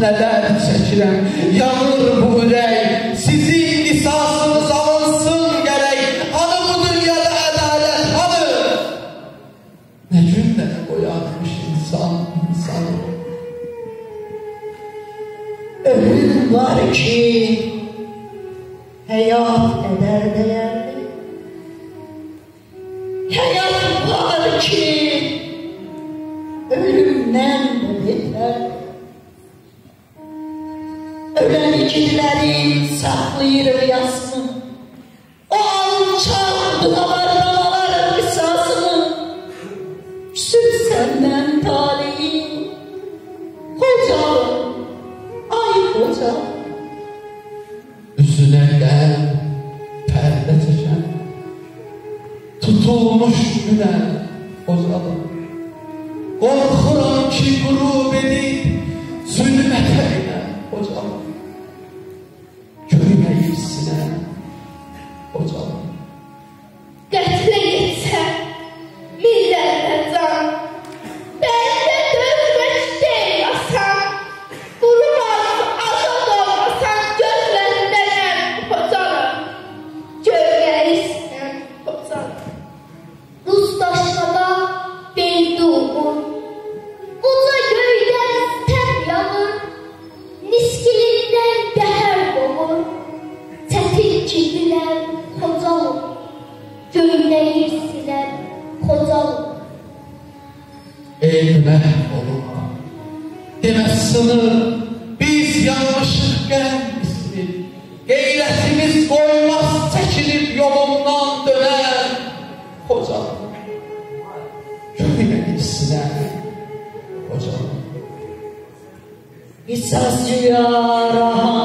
neler çəkirəm Yanır bu ürək Sizin qisasınız alınsın gərək Hanı bu dünyada ədalət hanı? Nə günlərə boyanmış insan insanı Ölüm var ki hayat eder değerli. Hayat var ki saklayır yasını. O alçak alarım kısasını. Süt senden talihim. Hocam, ay hocam. Üzünə qəm pərdə çəkən Tutulmuş günə qocalım Qorxuram ki qürub edib Zülmətə ilə qocalım Məhv olub Demə sınır Biz yanmışıq qəm ismi Qeyrətimiz qoymaz çəkilib yolundan dönər Qocalım Köynək sinə Qocalım Qisas yara